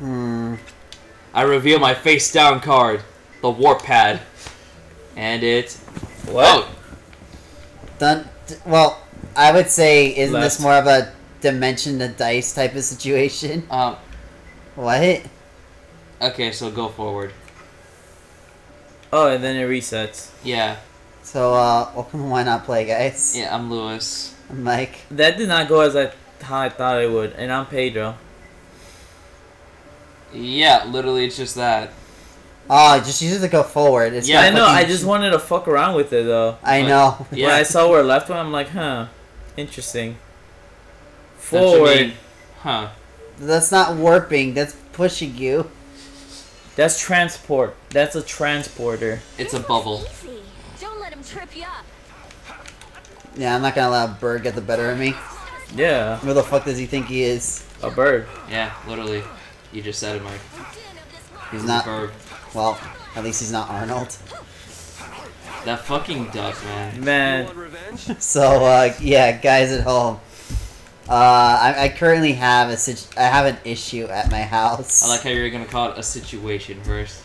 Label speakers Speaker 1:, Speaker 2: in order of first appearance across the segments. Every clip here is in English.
Speaker 1: Hmm.
Speaker 2: I reveal my face down card, the warp pad, and it.
Speaker 3: What?
Speaker 2: Oh,
Speaker 1: Dun, d- well, I would say, isn't
Speaker 3: Left.
Speaker 1: this more of a dimension to dice type of situation?
Speaker 2: um.
Speaker 1: What?
Speaker 2: Okay, so go forward.
Speaker 3: Oh, and then it resets.
Speaker 2: Yeah,
Speaker 1: So, uh, welcome to Why Not Play, guys.
Speaker 2: yeah. I'm Lewis.
Speaker 1: I'm Mike.
Speaker 3: That did not go as I how I thought it would, and I'm Pedro.
Speaker 2: Yeah, literally, it's just that.
Speaker 1: Oh, just use it to go forward. It's
Speaker 2: Yeah,
Speaker 3: I know. I just wanted to fuck around with it though.
Speaker 1: I
Speaker 2: But-
Speaker 1: know.
Speaker 2: Yeah.
Speaker 3: When I saw where left went, I'm like, huh, interesting. Forward.
Speaker 2: mean- Huh.
Speaker 1: That's not warping. That's pushing you.
Speaker 3: That's transport. That's a transporter.
Speaker 2: It's a bubble.
Speaker 4: Don't let him trip you up.
Speaker 1: Yeah, I'm not gonna let Bird get the better of me.
Speaker 3: Yeah,
Speaker 1: Who the fuck does he think he is?
Speaker 3: a bird.
Speaker 2: Yeah, literally. You just said it, Mike.
Speaker 1: He's not. Well, at least he's not Arnold.
Speaker 2: That fucking duck, man.
Speaker 3: Man,
Speaker 1: So, uh, yeah, guys at home. Uh, I, I currently have a situ- I have an issue at my house.
Speaker 2: I like how you're gonna call it a situation first.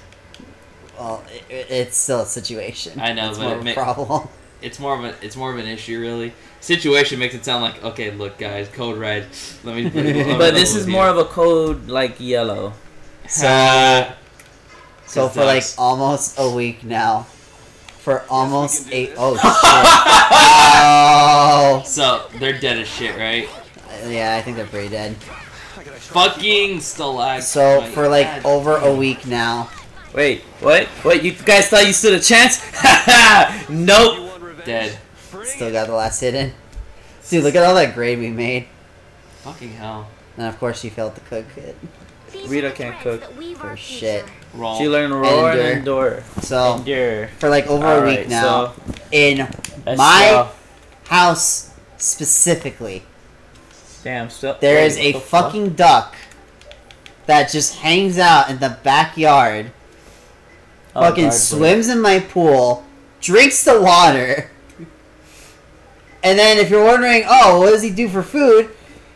Speaker 1: Well, it, it- it's still a situation.
Speaker 2: I know,
Speaker 1: it's
Speaker 2: but
Speaker 1: more
Speaker 2: it
Speaker 1: of a
Speaker 2: ma-
Speaker 1: problem.
Speaker 2: It's more of a it's more of an issue, really. Situation makes it sound like okay, look, guys, code red. Let me.
Speaker 3: but this is more of a code like yellow.
Speaker 1: So- So
Speaker 2: Cause
Speaker 1: for like almost a week now, for almost eight oh shit.
Speaker 2: So they're dead as shit, right?
Speaker 1: oh, yeah, I think they're pretty dead.
Speaker 2: Fucking stalag.
Speaker 1: So
Speaker 2: my
Speaker 1: for like
Speaker 2: God.
Speaker 1: over a week now,
Speaker 3: Wait, what? What? You guys thought you stood a chance? nope.
Speaker 2: Dead.
Speaker 1: still got the last hit in. Dude, look at all that grade we made.
Speaker 2: Fucking hell.
Speaker 1: And of course, she failed the cook it.
Speaker 3: Rita can't cook.
Speaker 4: that
Speaker 1: For shit.
Speaker 4: future.
Speaker 2: Roll.
Speaker 3: She learned roar and
Speaker 1: Endure.
Speaker 3: endure.
Speaker 1: So
Speaker 3: Endure.
Speaker 1: for like over a
Speaker 3: Alright,
Speaker 1: week now,
Speaker 3: so
Speaker 1: in my
Speaker 3: go.
Speaker 1: house specifically,
Speaker 3: Damn, still.
Speaker 1: there
Speaker 3: wait,
Speaker 1: is a
Speaker 3: what the fuck?
Speaker 1: fucking duck that just hangs out in the backyard,
Speaker 3: Oh,
Speaker 1: fucking
Speaker 3: guard
Speaker 1: swims in my pool, drinks the water, and then if you're wondering, oh, what does he do for food?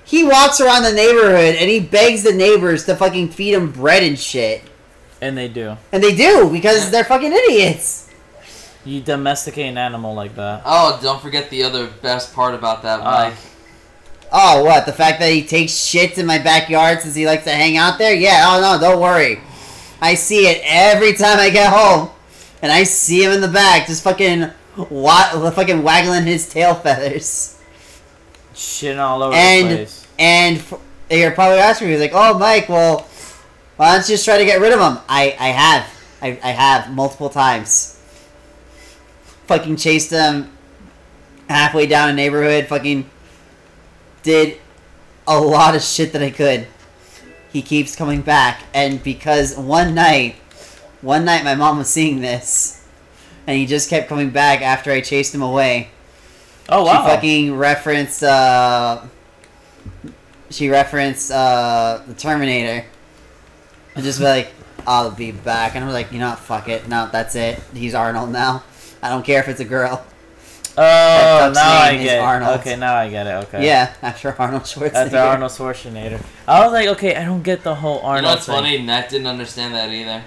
Speaker 1: He walks around the neighborhood and he begs the neighbors to fucking feed him bread and shit.
Speaker 3: And they do.
Speaker 1: And they do because they're fucking idiots.
Speaker 3: You domesticate an animal like that.
Speaker 2: Oh, don't forget the other best part about that,
Speaker 3: Uh,
Speaker 2: Mike.
Speaker 1: Oh, what? The fact that he takes shits in my backyard since he likes to hang out there? Yeah, oh no, don't worry. I see it every time I get home. And I see him in the back just fucking wa- fucking waggling his tail feathers.
Speaker 3: Shitting all over
Speaker 1: And-
Speaker 3: the place.
Speaker 1: And f- you're probably asking me, like, oh, Mike, well, why don't you just try to get rid of him? I, I have. I, I have multiple times. Fucking chased him halfway down a neighborhood, fucking did a lot of shit that I could. He keeps coming back, and because one night, one night my mom was seeing this, and he just kept coming back after I chased him away.
Speaker 3: Oh wow.
Speaker 1: She fucking referenced uh she referenced uh the Terminator. And just be like, I'll be back and I'm like, you know what, fuck it. No, that's it. He's Arnold now. I don't care if it's a girl.
Speaker 3: oh,
Speaker 1: duck's
Speaker 3: now I
Speaker 1: name is
Speaker 3: get.
Speaker 1: Arnold.
Speaker 3: Okay, now I get it. Okay.
Speaker 1: Yeah, after Arnold Schwarzenegger.
Speaker 3: After Arnold Schwarzenegger. I was like, okay, I don't get the whole
Speaker 2: You know
Speaker 3: Arnold
Speaker 2: what's
Speaker 3: thing.
Speaker 2: funny? Nat didn't understand that either.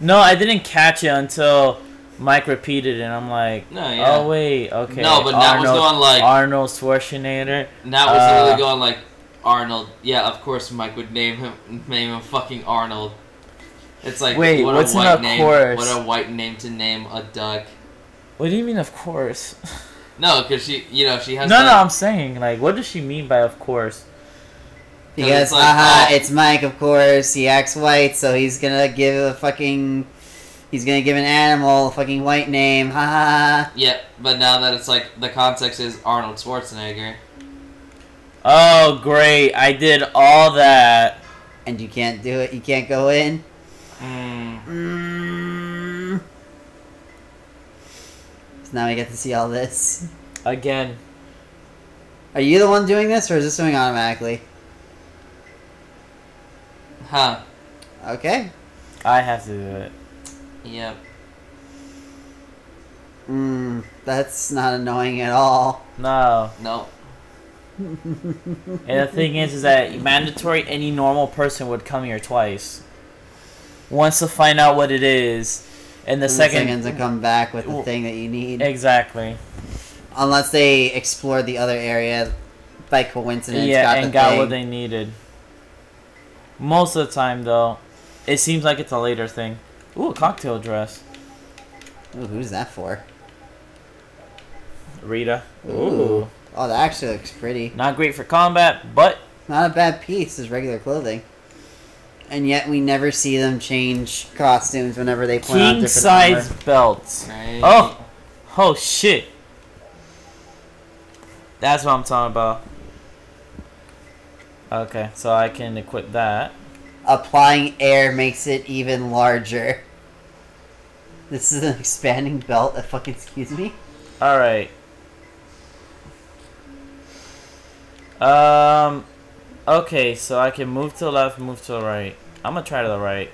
Speaker 3: No, I didn't catch it until Mike repeated and I'm like,
Speaker 2: No, yeah.
Speaker 3: oh wait, okay.
Speaker 2: No, but Nat was
Speaker 3: Arnold,
Speaker 2: going like
Speaker 3: Arnold Schwarzenegger.
Speaker 2: Nat was
Speaker 3: uh,
Speaker 2: literally going like Arnold. Yeah, of course Mike would name him name him fucking Arnold. It's like
Speaker 3: Wait,
Speaker 2: what
Speaker 3: what's
Speaker 2: a white name.
Speaker 3: chorus?
Speaker 2: What a white name to name a duck.
Speaker 3: What do you mean, of course?
Speaker 2: No, because she, you know, she has.
Speaker 3: no,
Speaker 2: that-
Speaker 3: I'm saying like, what does she mean by of course?
Speaker 1: Because
Speaker 2: it's like,
Speaker 1: haha,
Speaker 2: oh.
Speaker 1: it's Mike of course, he acts white, so he's gonna give a fucking he's gonna give an animal a fucking white name, haha.
Speaker 2: Yeah, but now that it's like the context is Arnold Schwarzenegger.
Speaker 3: Oh great, I did all that.
Speaker 1: And you can't do it, you can't go in.
Speaker 2: Mm.
Speaker 1: Mm. So now we get to see all this.
Speaker 3: Again.
Speaker 1: Are you the one doing this, or is this doing automatically?
Speaker 2: Huh.
Speaker 1: Okay.
Speaker 3: I have to do it.
Speaker 2: Yep.
Speaker 1: Mm, that's not annoying at all.
Speaker 3: No.
Speaker 2: No.
Speaker 3: and the thing is, is that mandatory any normal person would come here twice. Once to find out what it is, and the
Speaker 1: And
Speaker 3: second,
Speaker 1: seconds to come back with the thing that you need.
Speaker 3: exactly.
Speaker 1: Unless they explored the other area by coincidence.
Speaker 3: yeah,
Speaker 1: got
Speaker 3: and
Speaker 1: the
Speaker 3: got
Speaker 1: thing.
Speaker 3: what they needed. Most of the time, though, it seems like it's a later thing. Ooh, a cocktail dress.
Speaker 1: Ooh, who's that for?
Speaker 3: Rita.
Speaker 1: Ooh. Oh, that actually looks pretty.
Speaker 3: Not great for combat, but
Speaker 1: Not a bad piece as regular clothing. And yet we never see them change costumes whenever they put on
Speaker 3: king
Speaker 1: different
Speaker 3: size
Speaker 1: armor.
Speaker 3: belts.
Speaker 2: Right.
Speaker 3: Oh, oh shit. That's what I'm talking about. Okay, so I can equip that.
Speaker 1: Applying air makes it even larger. This is an expanding belt. Uh, fucking excuse me.
Speaker 3: All right. Um. Okay, so I can move to the left, move to the right. I'm gonna try to the right.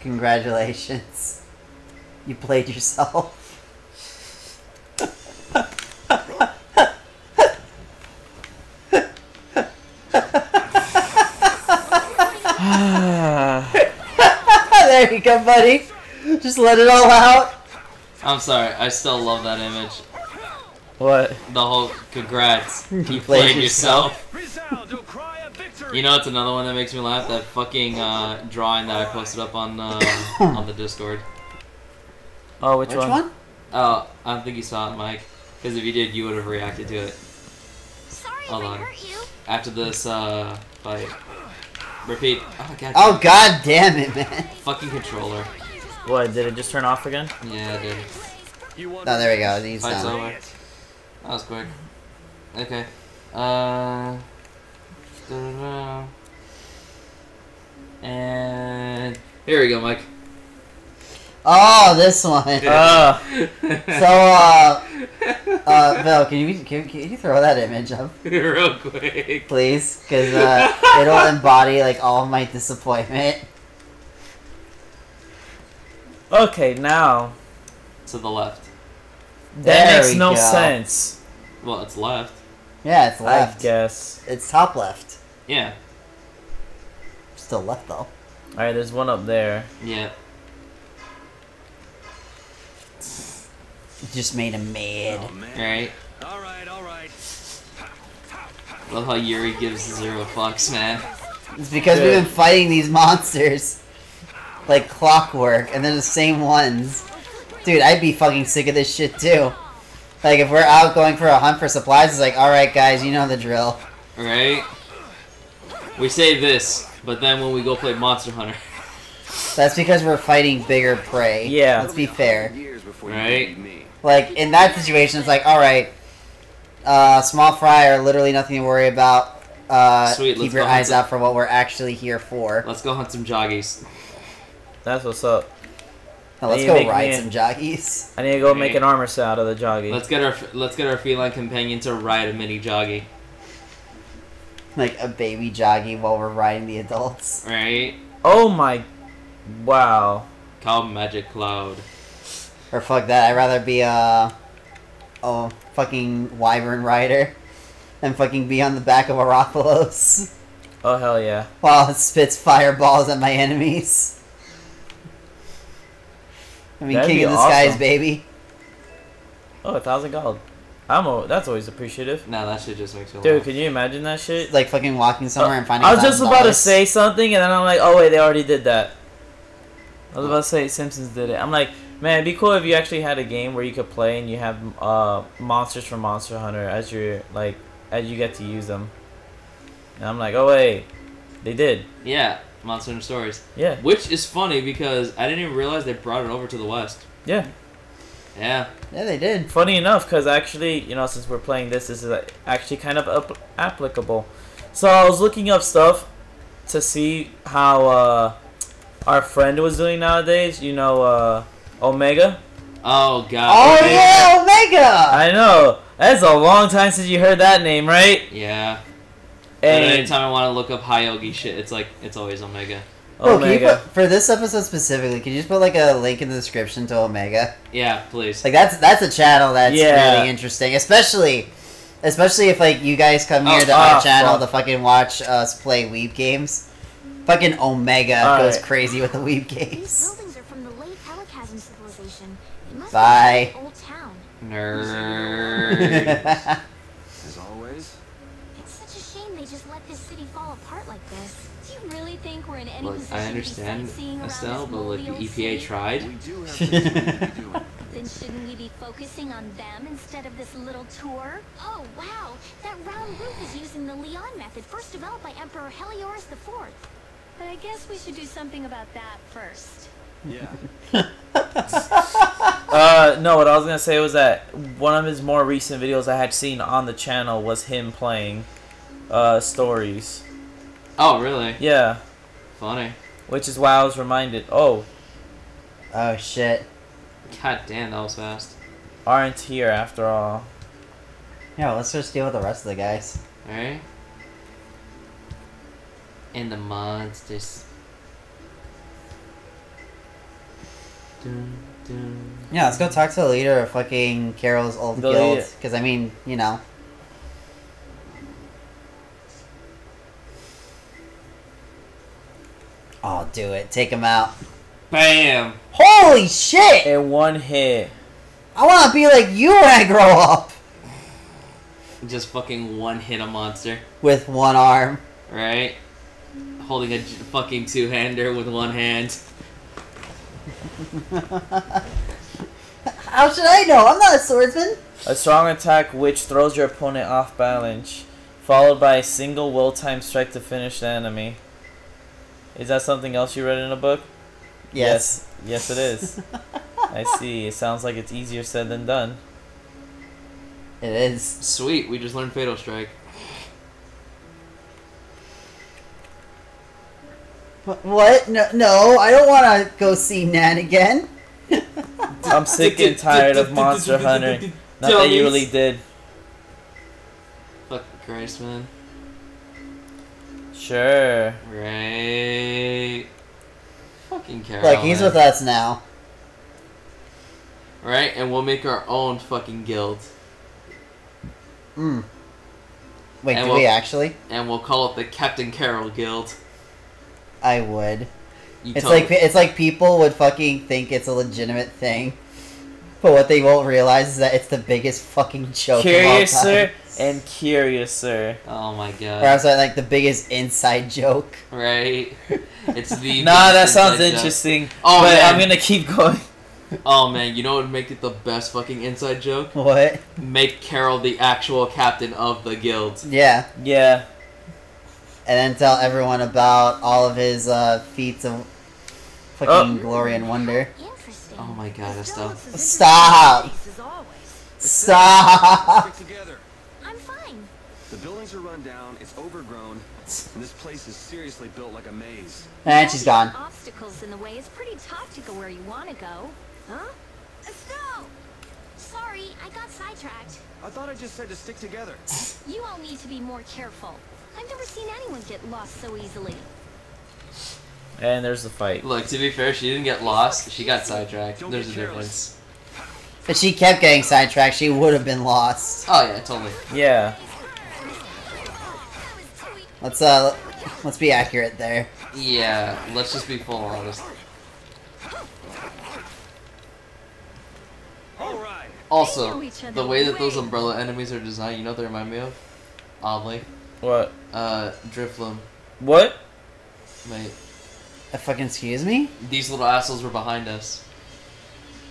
Speaker 1: Congratulations. You played yourself. There you go, buddy. Just let it all out.
Speaker 2: I'm sorry. I still love that image.
Speaker 3: what?
Speaker 2: The whole congrats. You
Speaker 1: played
Speaker 2: played
Speaker 1: yourself.
Speaker 2: yourself. You know, it's another one that makes me laugh. That fucking uh, drawing that I posted up on uh, on the Discord.
Speaker 3: Oh, which,
Speaker 1: Which
Speaker 3: one?
Speaker 1: one?
Speaker 2: Oh, I don't think you saw it, Mike. Because if you did, you would have reacted to it
Speaker 4: Sorry
Speaker 2: Hold
Speaker 4: if I
Speaker 2: on.
Speaker 4: hurt you.
Speaker 2: after this uh, fight. Repeat. Oh god.
Speaker 1: Oh god damn it, man.
Speaker 2: Fucking controller.
Speaker 3: What? Did it just turn off again?
Speaker 2: Yeah, it did.
Speaker 1: Oh, there we go. He's
Speaker 2: Fight's
Speaker 1: done.
Speaker 2: over. That was quick. Okay. Uh. da-da-da. And here we go, Mike.
Speaker 1: Oh, this one.
Speaker 3: Uh,
Speaker 1: So, uh, uh, Bill, can you can, can you throw that image up,
Speaker 2: real quick.
Speaker 1: please? Because uh, it'll embody like all my disappointment.
Speaker 3: okay, now
Speaker 2: To the left.
Speaker 3: that
Speaker 1: There
Speaker 3: makes
Speaker 1: we
Speaker 3: no
Speaker 1: go.
Speaker 3: sense.
Speaker 2: Well, it's left.
Speaker 1: Yeah, it's
Speaker 3: I
Speaker 1: left.
Speaker 3: guess.
Speaker 1: It's top left.
Speaker 2: Yeah.
Speaker 1: Still left though.
Speaker 3: All right, there's one up there.
Speaker 2: Yeah.
Speaker 1: Just made him mad.
Speaker 2: Oh, right.
Speaker 5: All right, all right.
Speaker 2: Love how Yuri gives zero fucks, man.
Speaker 1: It's because we've been fighting these monsters like clockwork, and they're the same ones. Dude, I'd be fucking sick of this shit too. Like if we're out going for a hunt for supplies, it's like, all right, guys, you know the drill.
Speaker 2: Right. We say this, but then when we go play Monster Hunter,
Speaker 1: That's because we're fighting bigger prey.
Speaker 3: Yeah.
Speaker 1: Let's be fair.
Speaker 5: Years before
Speaker 2: Right.
Speaker 5: You need me.
Speaker 1: Like in that situation, it's like, all right, uh, small fry are literally nothing to worry about. Uh,
Speaker 2: Sweet,
Speaker 1: keep your eyes
Speaker 2: hunt
Speaker 1: out for what we're actually here for.
Speaker 2: let's go hunt some Jaggis.
Speaker 3: That's what's up.
Speaker 1: Now, let's go ride some Jaggis.
Speaker 3: I need to go make an armor set out of the Jaggi.
Speaker 2: Let's get our let's get our feline companion to ride a mini Jaggi.
Speaker 1: Like a baby Jaggi while we're riding the adults.
Speaker 2: Right.
Speaker 3: oh my, wow.
Speaker 2: Called Magic Cloud.
Speaker 1: Or fuck that, I'd rather be a, a fucking wyvern rider than fucking be on the back of a Rathalos
Speaker 3: Oh hell yeah.
Speaker 1: while it spits fireballs at my enemies. I mean,
Speaker 3: That'd
Speaker 1: king of the skies, baby.
Speaker 3: Oh, a thousand gold. I'm a, that's always appreciative.
Speaker 2: No, that shit just makes me
Speaker 3: Dude,
Speaker 2: laugh.
Speaker 3: can you imagine that shit?
Speaker 1: It's like fucking walking somewhere and uh, finding.
Speaker 3: I was just about to say something, and then I'm like, oh wait, they already did that. I was about to say Simpsons did it. I'm like, man, it'd be cool if you actually had a game where you could play and you have uh, monsters from Monster Hunter as your like as you get to use them. And I'm like, oh wait, they did.
Speaker 2: Yeah, Monster Hunter Stories.
Speaker 3: Yeah,
Speaker 2: Which is funny because I didn't even realize they brought it over to the West.
Speaker 3: yeah.
Speaker 2: Yeah.
Speaker 1: Yeah, they did.
Speaker 3: Funny enough, because actually, you know, since we're playing this, this is actually kind of up- applicable. So I was looking up stuff to see how uh, our friend was doing nowadays. You know, uh, Omega.
Speaker 2: Oh god.
Speaker 1: Oh
Speaker 2: okay.
Speaker 1: yeah, Omega!
Speaker 3: I know. That's a long time since you heard that name, right?
Speaker 2: Yeah. And
Speaker 3: And
Speaker 2: anytime I want to look up Hyogi shit, it's like it's always Omega.
Speaker 1: Oh, can you
Speaker 3: Omega.
Speaker 1: put, for this episode specifically, can you just put like a link in the description to Omega?
Speaker 2: Yeah, please.
Speaker 1: Like that's that's a channel that's
Speaker 3: Yeah.
Speaker 1: really interesting, especially especially if like you guys come here
Speaker 2: Oh,
Speaker 1: to our
Speaker 3: ah,
Speaker 1: channel
Speaker 3: fuck.
Speaker 1: to fucking watch us play Weeb games. Fucking Omega goes
Speaker 3: Alright.
Speaker 1: crazy with the Weeb games.
Speaker 4: buildings are from the late Helicasm civilization. It must
Speaker 1: Bye.
Speaker 4: old town.
Speaker 2: Nerd.
Speaker 5: As always,
Speaker 4: It's such a shame they just let this city fall apart like this. Do you really think we're in any
Speaker 2: Look,
Speaker 4: position
Speaker 2: I
Speaker 4: to be
Speaker 2: understand
Speaker 4: sightseeing around
Speaker 2: Estelle,
Speaker 4: this
Speaker 2: but like the EPA
Speaker 4: city?
Speaker 2: tried.
Speaker 5: we do have things we need to be.
Speaker 4: Then shouldn't we be focusing on them instead of this little tour? Oh, wow. That round roof is using the Leon method, first developed by Emperor Heliodorus IV. But I guess we should do something about that first.
Speaker 5: Yeah.
Speaker 3: Uh, no, what I was gonna say was that one of his more recent videos I had seen on the channel was him playing, uh, stories.
Speaker 2: Oh, really?
Speaker 3: Yeah,
Speaker 2: Funny.
Speaker 3: which is why I was reminded. Oh,
Speaker 1: oh shit.
Speaker 2: God damn, that was fast.
Speaker 3: aren't here after all.
Speaker 1: Yeah, let's just deal with the rest of the guys.
Speaker 2: Alright? And the monsters. Dun, dun.
Speaker 1: Yeah, let's go talk to the leader of fucking Karol's old
Speaker 3: The
Speaker 1: guild. Because I mean, you know. Oh, do it. Take him out.
Speaker 2: Bam!
Speaker 1: Holy shit!
Speaker 3: In one hit.
Speaker 1: I want to be like you when I grow up.
Speaker 2: Just fucking one hit a monster.
Speaker 1: With one arm.
Speaker 2: Right? Holding a fucking two hander with one hand.
Speaker 1: How should I know? I'm not a swordsman.
Speaker 3: A strong attack which throws your opponent off balance, followed by a single will time strike to finish the enemy. Is that something else you read in a book?
Speaker 1: Yes.
Speaker 3: Yes, it is. I see. It sounds like it's easier said than done.
Speaker 1: It is.
Speaker 2: Sweet, we just learned Fatal Strike.
Speaker 1: What? No, no, I don't want to go see Nan again.
Speaker 3: I'm sick and tired of Monster Hunter. Not that you really did.
Speaker 2: Fuck Christ, man.
Speaker 3: Sure.
Speaker 2: Right. Fucking Karol.
Speaker 1: Like, he's
Speaker 2: man.
Speaker 1: with us now.
Speaker 2: Right? And we'll make our own fucking guild.
Speaker 1: Mm. Wait,
Speaker 2: And
Speaker 1: do
Speaker 2: we'll-
Speaker 1: we actually?
Speaker 2: And we'll call it the Captain Karol Guild.
Speaker 1: I would.
Speaker 2: You
Speaker 1: It's
Speaker 2: tell
Speaker 1: like it's like people would fucking think it's a legitimate thing, but what they won't realize is that it's the biggest fucking joke.
Speaker 3: Curiouser
Speaker 1: of all time.
Speaker 3: and Curiouser.
Speaker 2: Oh my
Speaker 1: Or
Speaker 2: god.
Speaker 1: I'm like the biggest inside joke.
Speaker 2: Right? It's the.
Speaker 3: Nah, that sounds
Speaker 2: inside joke.
Speaker 3: interesting.
Speaker 2: Oh,
Speaker 3: but
Speaker 2: man.
Speaker 3: I'm gonna keep going.
Speaker 2: Oh man, you know what would make it the best fucking inside joke?
Speaker 1: What?
Speaker 2: Make Karol the actual captain of the guild.
Speaker 1: Yeah,
Speaker 3: Yeah.
Speaker 1: And then tell everyone about all of his uh, feats of fucking
Speaker 3: Oh.
Speaker 1: glory and wonder.
Speaker 2: Oh my god,
Speaker 4: It still
Speaker 2: Estelle.
Speaker 4: looks as interesting
Speaker 1: Stop.
Speaker 4: as this as always.
Speaker 1: Stop!
Speaker 5: Together.
Speaker 4: I'm fine.
Speaker 5: The buildings are run down, it's overgrown, and this place is seriously built like a maze.
Speaker 1: And she's gone.
Speaker 4: Obstacles in the way. It's pretty tough to go where you want to go. Huh? Estelle! Sorry, I got sidetracked.
Speaker 5: I thought I just said to stick together.
Speaker 4: You all need to be more careful. I've never seen anyone get lost so easily.
Speaker 3: And there's the fight.
Speaker 2: Look, to be fair, she didn't get lost. She got sidetracked.
Speaker 5: Don't
Speaker 2: There's a difference.
Speaker 1: If she kept getting sidetracked, she would have been lost.
Speaker 2: Oh yeah, totally.
Speaker 3: Yeah.
Speaker 1: Let's uh, let's be accurate there.
Speaker 2: Yeah, let's just be full honest. Also,
Speaker 4: know each other
Speaker 2: the way that those umbrella enemies are designed, you know what they remind me of? Oddly.
Speaker 3: What?
Speaker 2: Uh, Drifloon.
Speaker 3: What?
Speaker 2: Mate,
Speaker 1: Uh, fucking excuse me?
Speaker 2: these little assholes were behind us.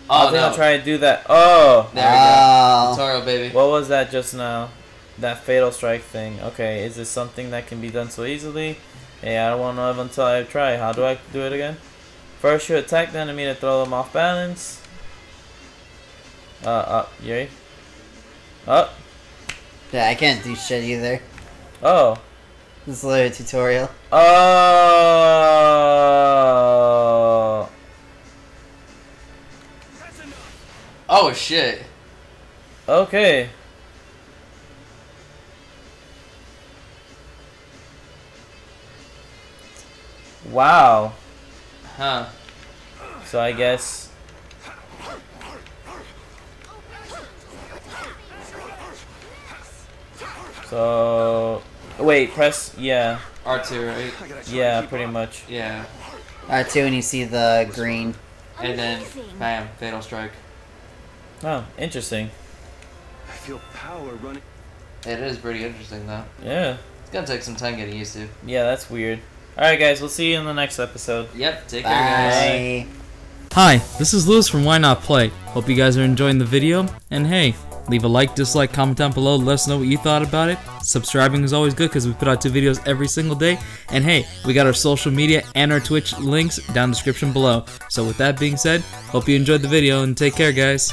Speaker 3: I
Speaker 2: Oh
Speaker 3: think I'll
Speaker 2: no.
Speaker 3: try to do that. Oh!
Speaker 2: There we go. Taro, baby.
Speaker 3: What was that just now? That fatal strike thing. Okay, is this something that can be done so easily? Hey, I don't want to know until I try. How do I do it again? First, you attack the enemy to throw them off balance. Uh, up, yay. Up.
Speaker 1: Yeah, I can't do shit either.
Speaker 3: Oh.
Speaker 1: This a tutorial.
Speaker 3: Oh.
Speaker 2: Oh shit.
Speaker 3: Okay. Wow.
Speaker 4: Huh.
Speaker 3: So I guess. So. Wait, press. Yeah.
Speaker 4: R2, right?
Speaker 5: I gotta try
Speaker 3: Yeah, pretty
Speaker 5: up.
Speaker 3: much.
Speaker 4: Yeah.
Speaker 1: R two, and you see the green.
Speaker 4: And then, bam, Fatal Strike.
Speaker 3: Oh, interesting.
Speaker 5: I feel power running.
Speaker 4: It is pretty interesting, though.
Speaker 3: Yeah.
Speaker 4: It's gonna take some time getting used to.
Speaker 3: Yeah, that's weird. Alright, guys, we'll see you in the next episode.
Speaker 4: Yep, take care, guys.
Speaker 1: Bye.
Speaker 2: Hi, this is Lewis from Why Not Play. Hope you guys are enjoying the video. And hey, leave a like, dislike, comment down below. Let us know what you thought about it. Subscribing is always good because we put out two videos every single day. And hey, we got our social media and our Twitch links down description below. So with that being said, hope you enjoyed the video and take care, guys.